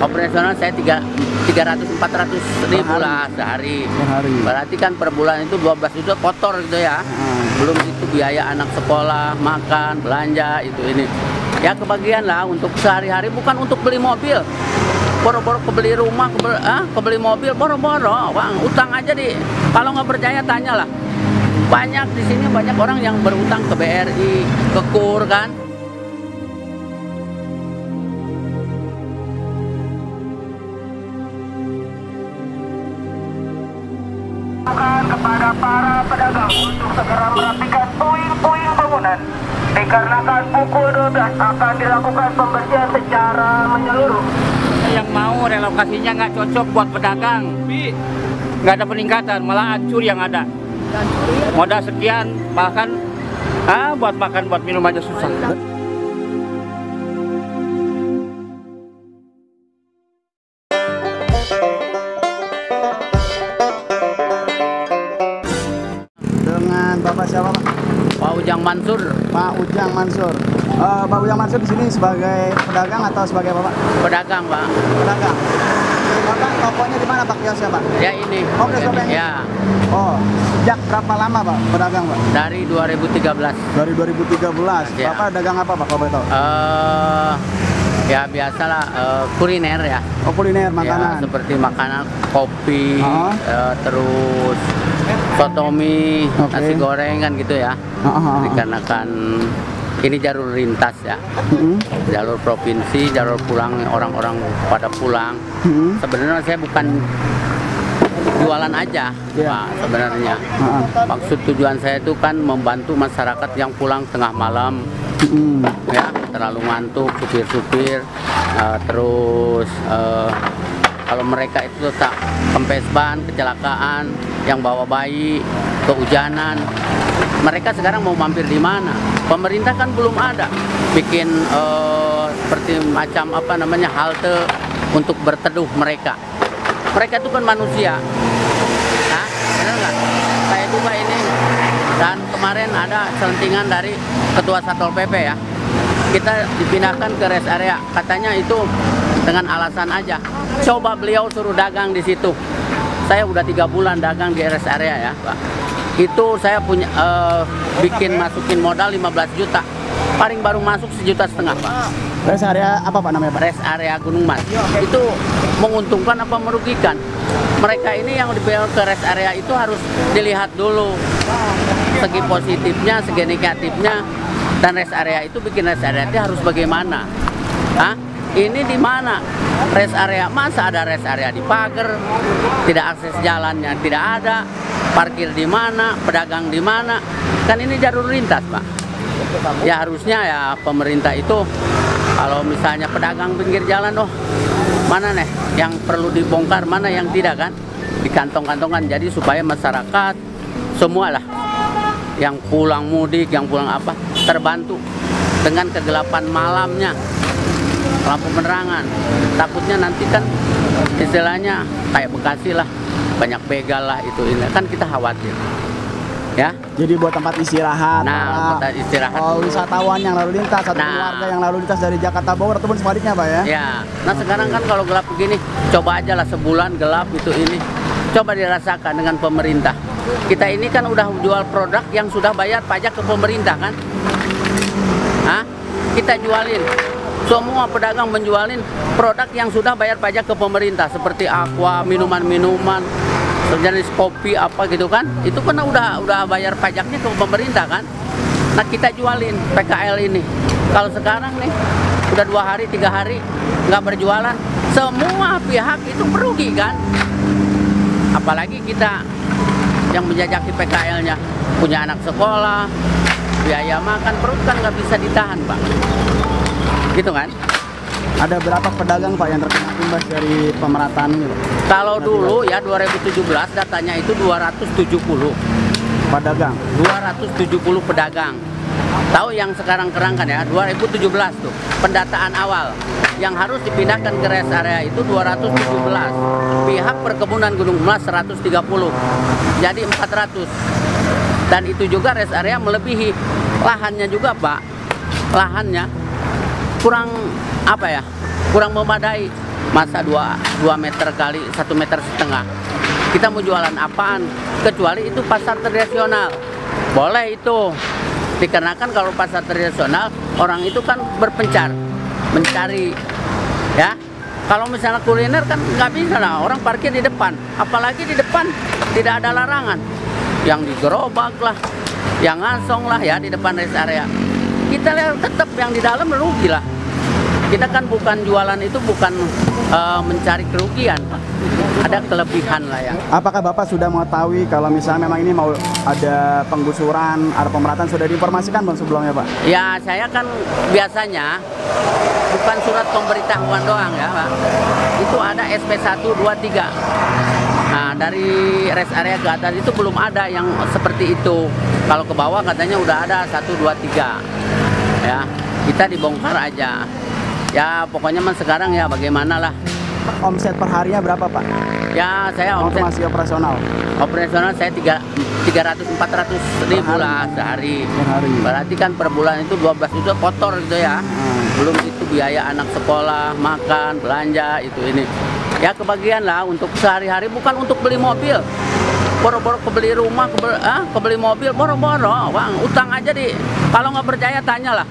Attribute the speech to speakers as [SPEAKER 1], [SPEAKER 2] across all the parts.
[SPEAKER 1] operasional saya tiga 300 400 ribu lah sehari.
[SPEAKER 2] Per hari.
[SPEAKER 1] Berarti kan per bulan itu 12 juta kotor gitu ya.
[SPEAKER 2] Ah.
[SPEAKER 1] Belum itu biaya anak sekolah, makan, belanja itu ini. Ya kebagian lah untuk sehari-hari bukan untuk beli mobil. Boro-boro kebeli rumah, kebeli, ah, kebeli mobil, boro-boro, bang, utang aja di. Kalau nggak percaya tanyalah. Banyak di sini banyak orang yang berutang ke BRI, ke KUR kan.
[SPEAKER 3] Segera merapikan puing-puing bangunan dikarenakan pukul 12 akan dilakukan pembersihan secara menyeluruh.
[SPEAKER 1] Yang mau relokasinya nggak cocok buat pedagang. Nggak ada peningkatan, malah hancur yang ada. Modal sekian, bahkan ah buat makan, buat minum aja susah. Mansur.
[SPEAKER 2] Eh, Pak Ujang Mansur di sini sebagai pedagang atau sebagai Bapak?
[SPEAKER 1] pedagang pak.
[SPEAKER 2] Pedagang. Bapak tokonya di mana Pak kiosnya Pak?
[SPEAKER 1] Ya ini.
[SPEAKER 2] Oh, kios yang ini?
[SPEAKER 1] Ya,
[SPEAKER 2] Oh, sejak berapa lama Pak pedagang Pak?
[SPEAKER 1] dari 2013.
[SPEAKER 2] Dari 2013.
[SPEAKER 1] Ya.
[SPEAKER 2] Bapak dagang apa Pak kalau boleh tahu?
[SPEAKER 1] eh ya biasalah eh, kuliner ya.
[SPEAKER 2] Oh kuliner
[SPEAKER 1] Ya,
[SPEAKER 2] makanan.
[SPEAKER 1] seperti makanan, kopi,
[SPEAKER 2] Oh.
[SPEAKER 1] eh, terus soto mie,
[SPEAKER 2] Oke.
[SPEAKER 1] nasi goreng kan gitu ya.
[SPEAKER 2] Ah, ah, ah.
[SPEAKER 1] Dikarenakan ini jalur lintas ya,
[SPEAKER 2] Mm-mm.
[SPEAKER 1] jalur provinsi, jalur pulang orang-orang pada pulang.
[SPEAKER 2] Mm-mm.
[SPEAKER 1] Sebenarnya saya bukan jualan aja,
[SPEAKER 2] Iya.
[SPEAKER 1] Pak, sebenarnya.
[SPEAKER 2] Ah.
[SPEAKER 1] Maksud tujuan saya itu kan membantu masyarakat yang pulang tengah malam,
[SPEAKER 2] Mm-mm.
[SPEAKER 1] ya terlalu ngantuk, supir-supir, eh, terus eh, kalau mereka itu tak kempes ban, kecelakaan, yang bawa bayi, kehujanan, mereka sekarang mau mampir di mana? Pemerintah kan belum ada bikin eh, seperti macam apa namanya halte untuk berteduh mereka. Mereka itu kan manusia, Nah, benar? Saya juga ini dan kemarin ada selentingan dari ketua satpol pp ya. Kita dipindahkan ke rest area, katanya itu dengan alasan aja. Coba beliau suruh dagang di situ. Saya udah tiga bulan dagang di rest area ya, Pak. Itu saya punya eh, bikin masukin modal 15 juta. Paling baru masuk sejuta setengah, Pak
[SPEAKER 2] Rest area apa Pak namanya Pak?
[SPEAKER 1] rest area Gunung Mas itu menguntungkan apa merugikan mereka ini yang dibawa ke rest area itu harus dilihat dulu segi positifnya segi negatifnya dan rest area itu bikin rest area itu harus bagaimana Hah? Ini di mana? Rest area. Masa ada rest area di pagar? Tidak akses jalannya. Tidak ada. Parkir di mana? Pedagang di mana? Kan ini jalur lintas pak. Ya harusnya ya pemerintah itu kalau misalnya pedagang pinggir jalan oh mana nih yang perlu dibongkar mana yang tidak kan? Dikantong-kantongkan jadi supaya masyarakat semua lah yang pulang mudik yang pulang apa terbantu dengan kegelapan malamnya lampu penerangan takutnya nanti kan istilahnya kayak Bekasi lah banyak begal lah itu ini kan kita khawatir ya
[SPEAKER 2] Jadi buat tempat istirahat.
[SPEAKER 1] Nah, tempat istirahat.
[SPEAKER 2] oh, wisatawan yang lalu lintas atau
[SPEAKER 1] Nah.
[SPEAKER 2] keluarga yang lalu lintas dari Jakarta Bogor ataupun sebaliknya Pak ya.
[SPEAKER 1] Ya, nah sekarang kan kalau gelap begini, coba aja lah sebulan gelap itu ini. Coba dirasakan dengan pemerintah. Kita ini kan udah jual produk yang sudah bayar pajak ke pemerintah kan? Hah? Kita jualin. Semua pedagang menjualin produk yang sudah bayar pajak ke pemerintah seperti aqua, minuman-minuman, jenis kopi apa gitu kan? Itu kan udah udah bayar pajaknya ke pemerintah kan? Nah kita jualin PKL ini. Kalau sekarang nih udah dua hari tiga hari nggak berjualan, semua pihak itu merugi kan? Apalagi kita yang menjajaki PKL-nya punya anak sekolah, biaya makan perut kan nggak bisa ditahan pak, gitu kan?
[SPEAKER 2] Ada berapa pedagang Pak yang terkena imbas dari pemerataan ini?
[SPEAKER 1] Kalau dulu ya 2017 datanya itu 270.
[SPEAKER 2] Pedagang.
[SPEAKER 1] 270 pedagang. Tahu yang sekarang kerangkan ya, 2017 tuh pendataan awal. Yang harus dipindahkan ke rest area itu 217. Pihak perkebunan Gunung Mas 130. Jadi 400. Dan itu juga rest area melebihi lahannya juga, Pak. Lahannya kurang apa ya? Kurang memadai masa 2, 2 meter kali 1 meter setengah. Kita mau jualan apaan? Kecuali itu pasar tradisional. Boleh itu. Dikarenakan kalau pasar tradisional orang itu kan berpencar, mencari ya. Kalau misalnya kuliner kan nggak bisa lah, orang parkir di depan. Apalagi di depan tidak ada larangan. Yang digerobak lah, yang ngasong lah ya di depan rest area. Kita tetap yang di dalam rugi lah. Kita kan bukan jualan itu bukan eh, mencari kerugian, Pak. Ada kelebihan lah ya.
[SPEAKER 2] Apakah Bapak sudah mengetahui kalau misalnya memang ini mau ada penggusuran, ada pemerataan sudah diinformasikan Bang sebelumnya Pak?
[SPEAKER 1] Ya saya kan biasanya bukan surat pemberitahuan doang ya Pak. Itu ada SP 123. Nah dari rest area ke atas itu belum ada yang seperti itu. Kalau ke bawah katanya udah ada 123. Ya kita dibongkar aja. Ya pokoknya man sekarang ya bagaimana lah.
[SPEAKER 2] Omset per harinya berapa Pak?
[SPEAKER 1] Ya saya omset
[SPEAKER 2] masih operasional
[SPEAKER 1] operasional saya tiga 300 400 ribu lah sehari.
[SPEAKER 2] per hari.
[SPEAKER 1] Berarti kan per bulan itu 12 juta kotor gitu ya.
[SPEAKER 2] Hmm.
[SPEAKER 1] Belum itu biaya anak sekolah, makan, belanja itu ini. Ya kebagian lah untuk sehari-hari bukan untuk beli mobil. Boro-boro kebeli rumah, kebeli, ah, kebeli mobil, boro-boro, bang, utang aja di. Kalau nggak percaya tanyalah.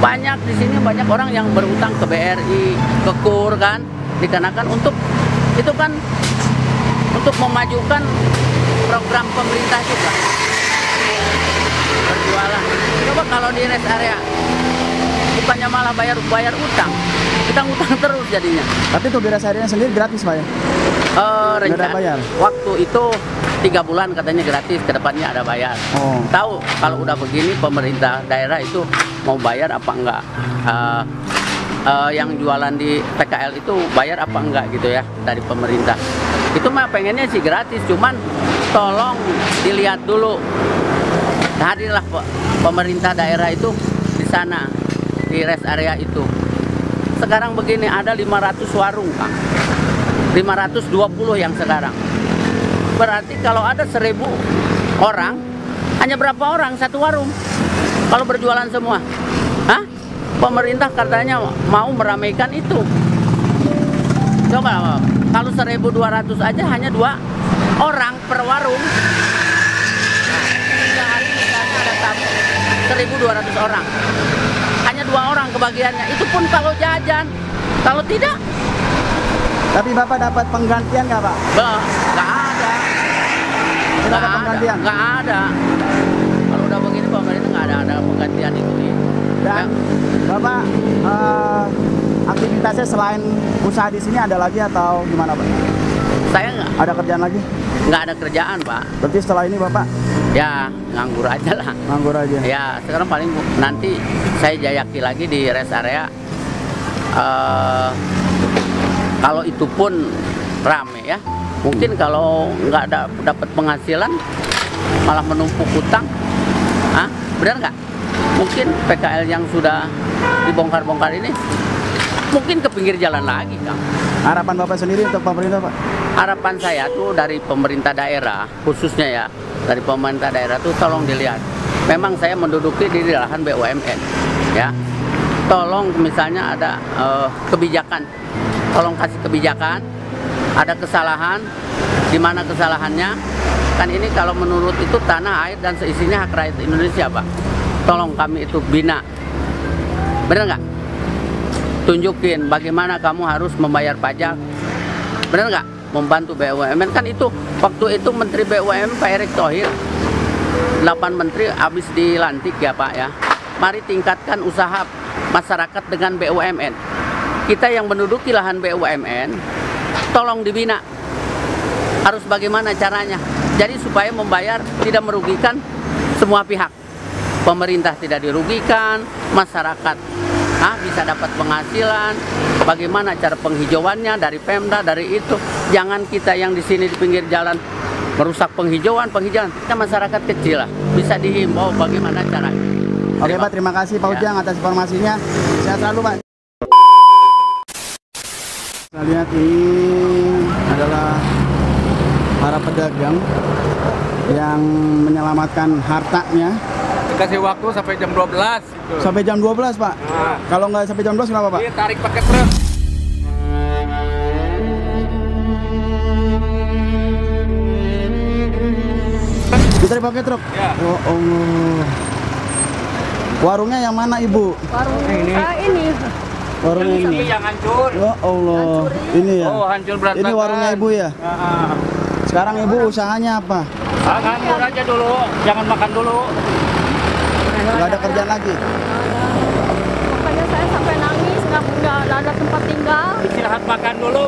[SPEAKER 1] Banyak di sini banyak orang yang berutang ke BRI, ke KUR kan, dikarenakan untuk itu kan untuk memajukan program pemerintah juga berjualan. Coba kalau di rest area bukannya malah bayar bayar utang, kita ngutang terus jadinya.
[SPEAKER 2] Tapi untuk di rest area sendiri gratis Pak ya?
[SPEAKER 1] Eh,
[SPEAKER 2] Nggak ada
[SPEAKER 1] rencana
[SPEAKER 2] bayar?
[SPEAKER 1] waktu itu tiga bulan katanya gratis, ke depannya ada bayar.
[SPEAKER 2] Oh.
[SPEAKER 1] Tahu kalau udah begini pemerintah daerah itu mau bayar apa enggak? Eh, eh, yang jualan di PKL itu bayar apa enggak gitu ya dari pemerintah? Itu mah pengennya sih gratis, cuman tolong dilihat dulu. Hadirlah pe- pemerintah daerah itu di sana di rest area itu. Sekarang begini ada 500 warung, Kang. 520 yang sekarang. Berarti kalau ada 1000 orang, hanya berapa orang satu warung? Kalau berjualan semua. Hah? Pemerintah katanya mau meramaikan itu. Coba kalau 1200 aja hanya dua orang per warung. Nah, tiga hari misalnya ada tamu 1200 orang. Hanya dua orang kebagiannya. Itu pun kalau jajan. Kalau tidak,
[SPEAKER 2] Tapi Bapak dapat penggantian nggak Pak?
[SPEAKER 1] Bah, Nggak ada
[SPEAKER 2] penggantian?
[SPEAKER 1] Nggak ada. Kalau udah begini pemerintah nggak ada ada penggantian itu. Ya.
[SPEAKER 2] Dan Bapak eh, aktivitasnya selain usaha di sini ada lagi atau gimana Pak?
[SPEAKER 1] Saya nggak
[SPEAKER 2] Ada kerjaan lagi?
[SPEAKER 1] nggak ada kerjaan pak.
[SPEAKER 2] Berarti setelah ini Bapak
[SPEAKER 1] Ya nganggur aja lah.
[SPEAKER 2] nganggur aja?
[SPEAKER 1] Ya sekarang paling nanti saya jayaki lagi di rest area. Eh, kalau itu pun rame ya. Mungkin kalau nggak ada dapat penghasilan malah menumpuk utang. Hah? Benar nggak? Mungkin PKL yang sudah dibongkar-bongkar ini mungkin ke pinggir jalan lagi, Kang.
[SPEAKER 2] Harapan Bapak sendiri untuk pemerintah Pak?
[SPEAKER 1] Harapan saya tuh dari pemerintah daerah, khususnya ya dari pemerintah daerah tuh tolong dilihat. Memang saya menduduki di lahan BUMN, ya. Tolong misalnya ada eh, kebijakan, tolong kasih kebijakan. Ada kesalahan, di mana kesalahannya? Kan ini kalau menurut itu tanah, air dan seisinya hak rakyat Indonesia, Pak. Tolong kami itu bina, bener nggak? tunjukin bagaimana kamu harus membayar pajak. Benar nggak? Membantu BUMN kan itu waktu itu Menteri BUMN Pak Erick Thohir 8 menteri habis dilantik ya Pak ya. Mari tingkatkan usaha masyarakat dengan BUMN. Kita yang menduduki lahan BUMN tolong dibina. Harus bagaimana caranya? Jadi supaya membayar tidak merugikan semua pihak. Pemerintah tidak dirugikan, masyarakat ah, bisa dapat penghasilan. Bagaimana cara penghijauannya dari Pemda, dari itu. Jangan kita yang di sini di pinggir jalan merusak penghijauan, penghijauan. Kita masyarakat kecil lah, bisa dihimbau bagaimana caranya.
[SPEAKER 2] Oke Pak, terima kasih Pak
[SPEAKER 1] Ya.
[SPEAKER 2] Ujang atas informasinya. Sehat selalu Pak. Kita lihat ini adalah para pedagang yang menyelamatkan hartanya.
[SPEAKER 4] Dikasih waktu sampai jam 12 gitu.
[SPEAKER 2] Sampai jam 12, Pak?
[SPEAKER 4] Nah.
[SPEAKER 2] Kalau nggak sampai jam 12 kenapa, Pak?
[SPEAKER 4] Ini tarik pakai truk.
[SPEAKER 2] Ditarik pakai truk?
[SPEAKER 5] Ya.
[SPEAKER 2] Oh, Oh. Warungnya yang mana, Ibu?
[SPEAKER 6] Warung ini.
[SPEAKER 2] Uh, ini
[SPEAKER 7] yang hancur.
[SPEAKER 2] Ya Allah. Ini ya.
[SPEAKER 7] Oh, hancur berantakan.
[SPEAKER 2] Ini warungnya ibu ya. Sekarang ibu usahanya apa?
[SPEAKER 7] Ah, nganggur aja dulu, jangan makan dulu.
[SPEAKER 2] Gak ada kerjaan lagi.
[SPEAKER 6] makanya saya sampai nangis nggak punya nggak ada tempat tinggal
[SPEAKER 7] Istirahat makan dulu.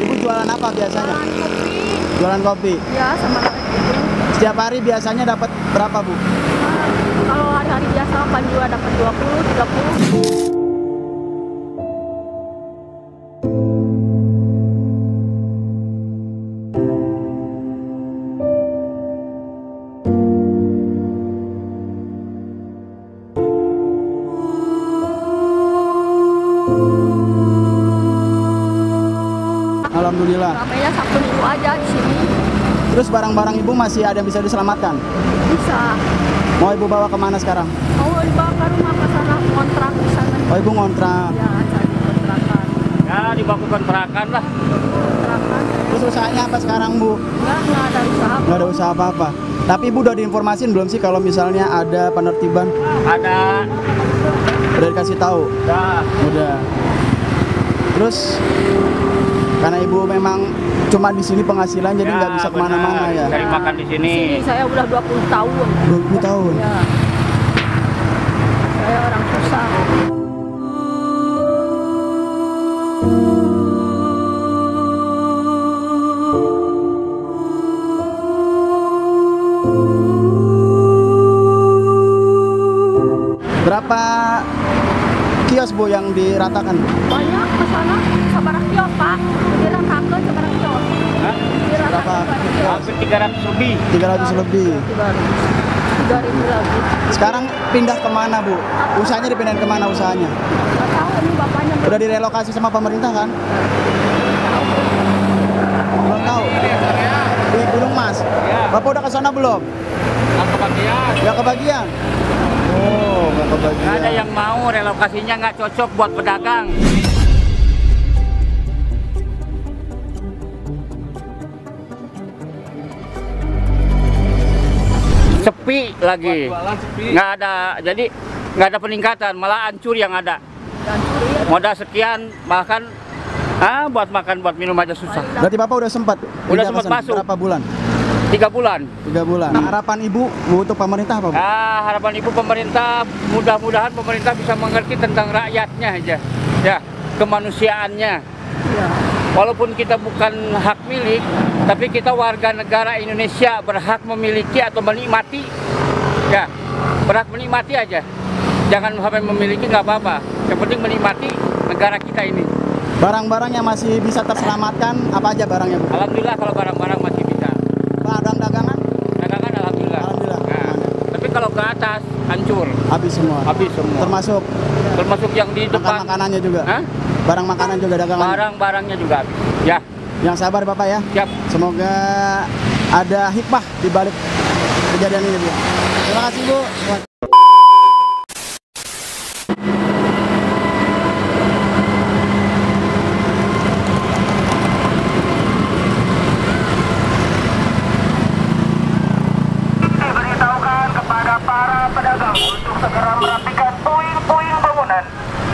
[SPEAKER 2] Ibu jualan apa biasanya?
[SPEAKER 6] Jualan kopi
[SPEAKER 2] Jualan kopi.
[SPEAKER 6] ya sama itu
[SPEAKER 2] Setiap hari biasanya dapat berapa bu?
[SPEAKER 6] kalau hari-hari biasa kan juga dapat 20 30 ramainya Sabtu Minggu aja di sini
[SPEAKER 2] Terus barang-barang ibu masih ada yang bisa diselamatkan.
[SPEAKER 6] bisa
[SPEAKER 2] Mau ibu bawa ke mana sekarang?
[SPEAKER 6] mau dibawa ke rumah ke sana kontrak di sana
[SPEAKER 2] Oh ibu ngontrak.
[SPEAKER 6] ya cari kontrakan
[SPEAKER 7] Ya, dibawa ke kontrakan lah.
[SPEAKER 6] kontrakan
[SPEAKER 2] Terus usahanya apa sekarang bu?
[SPEAKER 6] nggak nggak ada usaha
[SPEAKER 2] Nggak ada usaha apa-apa. Tapi ibu udah diinformasin belum sih kalau misalnya ada penertiban?
[SPEAKER 7] Ada.
[SPEAKER 2] Udah dikasih tahu?
[SPEAKER 7] Ya.
[SPEAKER 2] Udah. Terus karena ibu memang cuma di sini penghasilan jadi nggak bisa ke mana-mana ya.
[SPEAKER 7] Cari makan di sini.
[SPEAKER 6] di sini saya udah 20 tahun
[SPEAKER 2] 20 tahun.
[SPEAKER 6] ya saya orang susah
[SPEAKER 2] Berapa kios bu yang diratakan?
[SPEAKER 6] banyak ke sana sabarang kios pak diratakan sabarang kios
[SPEAKER 7] Hah?
[SPEAKER 2] Berapa
[SPEAKER 7] Hampir 300 lebih.
[SPEAKER 2] 300 lebih.
[SPEAKER 6] tiga ribu lagi
[SPEAKER 2] Sekarang pindah ke mana bu? Usahanya dipindahin ke mana usahanya?
[SPEAKER 6] nggak tahu ini bapaknya
[SPEAKER 2] Udah direlokasi sama pemerintah kan? Belum tahu. Di Gunung Mas. Bapak udah ke sana belum?
[SPEAKER 7] Nggak kebagian.
[SPEAKER 2] Ya kebagian. Oh, nggak kebagian.
[SPEAKER 7] Nggak ada yang mau relokasinya nggak cocok buat pedagang. Sepi lagi, nggak ada. Jadi nggak ada peningkatan, malah hancur yang ada. Modal sekian, bahkan ah buat makan buat minum aja susah.
[SPEAKER 2] Berarti Bapak udah sempat ke
[SPEAKER 7] sempat masuk.
[SPEAKER 2] Berapa bulan?
[SPEAKER 7] Tiga bulan.
[SPEAKER 2] Tiga bulan. Harapan Ibu untuk pemerintah apa, Bu?
[SPEAKER 7] Ah, harapan ibu pemerintah mudah-mudahan pemerintah bisa mengerti tentang rakyatnya aja, ya kemanusiaannya.
[SPEAKER 6] ya
[SPEAKER 7] Walaupun kita bukan hak milik, tapi kita warga negara Indonesia berhak memiliki atau menikmati, ya berhak menikmati aja. Jangan sampai memiliki nggak apa-apa. Yang penting menikmati negara kita ini.
[SPEAKER 2] Barang-barang yang masih bisa terselamatkan apa aja barangnya, Bu?
[SPEAKER 7] Alhamdulillah kalau barang-barang masih bisa.
[SPEAKER 2] Ladang-dagangan
[SPEAKER 7] Dagangan alhamdulillah.
[SPEAKER 2] Alhamdulillah.
[SPEAKER 7] Nah, tapi kalau ke atas hancur,
[SPEAKER 2] habis semua.
[SPEAKER 7] habis semua.
[SPEAKER 2] Termasuk
[SPEAKER 7] Termasuk yang di
[SPEAKER 2] makan
[SPEAKER 7] depan.
[SPEAKER 2] makanannya juga.
[SPEAKER 7] Hah?
[SPEAKER 2] Barang makanan juga dagangan.
[SPEAKER 7] Barang-barangnya juga habis. Ya,
[SPEAKER 2] Yang sabar Bapak ya.
[SPEAKER 7] siap.
[SPEAKER 2] Semoga ada hikmah di balik kejadian ini, Bu. Terima kasih, Bu.
[SPEAKER 3] diberitahukan kepada para pedagang untuk segera merapikan puing-puing bangunan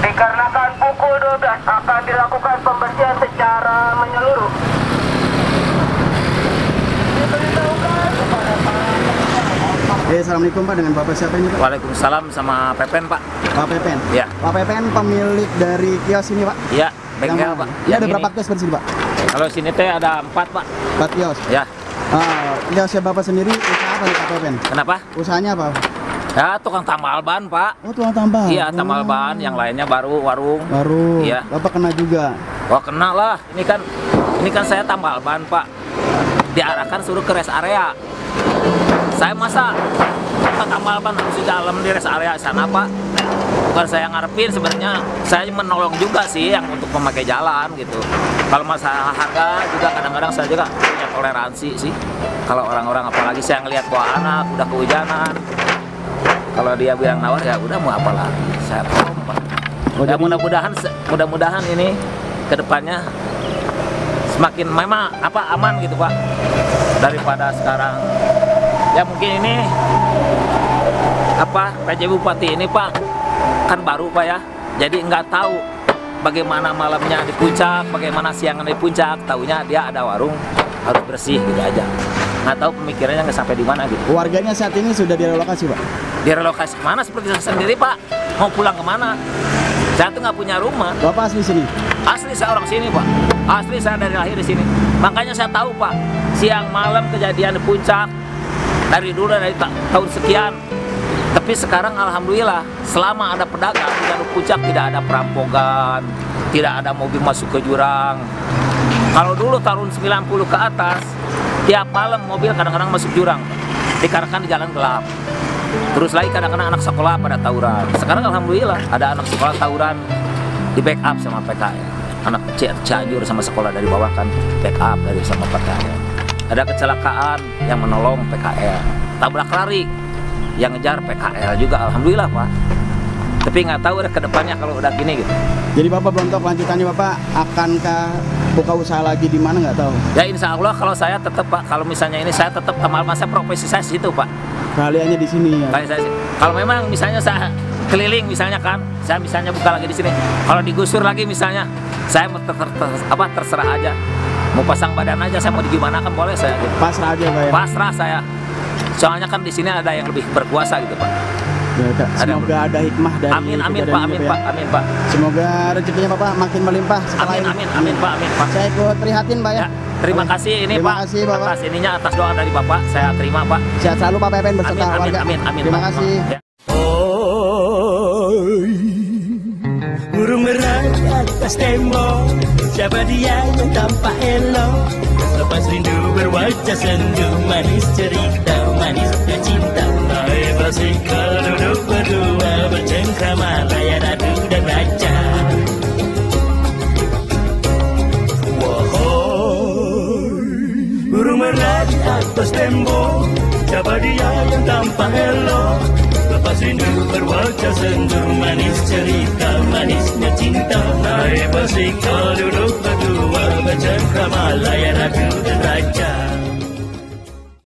[SPEAKER 3] dikarenakan pukul 12 akan dilakukan pembersihan secara menyeluruh. Diberitahukan kepada para
[SPEAKER 2] Eh, Assalamualaikum Pak dengan Bapak siapa ini Pak?
[SPEAKER 8] Waalaikumsalam sama Pepen Pak.
[SPEAKER 2] Pak Pepen.
[SPEAKER 8] Ya,
[SPEAKER 2] Pak Pepen pemilik dari kios ini Pak.
[SPEAKER 8] ya bengkel Pak.
[SPEAKER 2] Ini
[SPEAKER 8] Yang
[SPEAKER 2] ada
[SPEAKER 8] ini.
[SPEAKER 2] berapa kios di sini Pak?
[SPEAKER 8] Kalau sini teh ada empat Pak.
[SPEAKER 2] Empat kios.
[SPEAKER 8] Ya,
[SPEAKER 2] Ah, kiosnya Bapak sendiri usaha apa nih Pak Pepen?
[SPEAKER 8] kenapa?
[SPEAKER 2] Usahanya apa?
[SPEAKER 8] Ya tukang tambal ban Pak.
[SPEAKER 2] Oh, tuang tambah.
[SPEAKER 8] Iya tambal ban, yang lainnya baru warung.
[SPEAKER 2] Baru.
[SPEAKER 8] Iya.
[SPEAKER 2] Bapak kena juga.
[SPEAKER 8] Wah kena lah. Ini kan, ini kan saya tambal ban Pak. Diarahkan suruh ke rest area. Saya masa tambal ban harus di dalam di rest area sana Pak. Bukan saya ngarepin sebenarnya saya menolong juga sih yang untuk memakai jalan gitu. Kalau masalah harga juga kadang-kadang saya juga punya toleransi sih. Kalau orang-orang apalagi saya ngelihat bawa anak udah kehujanan. Kalau dia bilang nawar ya udah mau apa lagi. Saya.
[SPEAKER 2] Oh,
[SPEAKER 8] Ya
[SPEAKER 2] jadi-
[SPEAKER 8] mudah-mudahan mudah-mudahan ini ke depannya semakin memang apa aman gitu Pak daripada sekarang Ya mungkin ini apa PJ Bupati ini Pak kan baru Pak ya. Jadi nggak tahu bagaimana malamnya di puncak, bagaimana siangan di puncak. Taunya dia ada warung harus bersih gitu aja. Nggak tahu pemikirannya nggak sampai di mana gitu.
[SPEAKER 2] Warganya saat ini sudah direlokasi Pak.
[SPEAKER 8] Direlokasi ke mana seperti saya sendiri Pak? Mau pulang ke mana? Saya tuh nggak punya rumah.
[SPEAKER 2] Bapak asli sini.
[SPEAKER 8] Asli saya orang sini pak. Asli saya dari lahir di sini. Makanya saya tahu pak. Siang malam kejadian di puncak dari dulu dari ta- tahun sekian. Tapi sekarang alhamdulillah selama ada pedagang di jalur puncak tidak ada perampokan, tidak ada mobil masuk ke jurang. Kalau dulu tahun 90 ke atas, tiap malam mobil kadang-kadang masuk jurang, dikarenakan di jalan gelap. Terus lagi kadang-kadang anak sekolah pada tawuran. Sekarang alhamdulillah ada anak sekolah tawuran di backup sama PKL. Anak Cianjur sama sekolah dari bawah kan backup dari sama PKL. Ada kecelakaan yang menolong PKL. Tabrak lari yang ngejar PKL juga alhamdulillah Pak. Tapi nggak tahu deh ke depannya kalau udah gini gitu.
[SPEAKER 2] Jadi Bapak belum tahu kelanjutannya Bapak akankah buka usaha lagi di mana nggak tahu.
[SPEAKER 8] Ya insya Allah kalau saya tetap Pak, kalau misalnya ini saya tetap tamal masa profesi saya situ Pak.
[SPEAKER 2] Keahliannya di sini ya.
[SPEAKER 8] Kayak saya. Kalau memang misalnya saya keliling misalnya kan, saya misalnya buka lagi di sini. Kalau digusur lagi misalnya, saya ter- ter- ter- apa terserah aja. Mau pasang badan aja, saya mau gimana kan boleh saya. Gitu.
[SPEAKER 2] Pasrah aja Pak ya.
[SPEAKER 8] Pasrah saya. Soalnya kan di sini ada yang lebih berkuasa gitu Pak.
[SPEAKER 2] Ya, Kak.
[SPEAKER 8] Ada-
[SPEAKER 2] Semoga ada hikmah dari
[SPEAKER 8] Amin amin Pak,
[SPEAKER 2] ini,
[SPEAKER 8] amin
[SPEAKER 2] ya.
[SPEAKER 8] Pak, amin Pak.
[SPEAKER 2] Semoga rezekinya Bapak makin melimpah setelah
[SPEAKER 8] Amin
[SPEAKER 2] ini.
[SPEAKER 8] amin amin Pak, amin Pak.
[SPEAKER 2] Saya ikut prihatin Pak ya.
[SPEAKER 8] Ya, terima
[SPEAKER 2] Oke.
[SPEAKER 8] kasih ini
[SPEAKER 2] Terima
[SPEAKER 8] Pak.
[SPEAKER 2] kasih Bapak.
[SPEAKER 8] Atas ininya atas doa dari Bapak saya terima Pak.
[SPEAKER 2] Sehat selalu Pak Pepen beserta
[SPEAKER 8] Amin amin
[SPEAKER 2] warga.
[SPEAKER 8] amin amin.
[SPEAKER 2] Terima
[SPEAKER 8] Pak.
[SPEAKER 2] kasih.
[SPEAKER 8] Ya.
[SPEAKER 9] Oi, burung merah di atas tembok Siapa dia yang tampak elok? Lepas rindu berwajah sendu Manis cerita, manisnya cinta. Naik basikal duduk berdua Bercengkrama layar adu dan raja burung merah di atas tembok. Siapa dia yang tampak elok Rindu berwajah sendu Manis cerita, manisnya cinta. Naik basikal duduk berdua Bercengkrama layar adu dan raja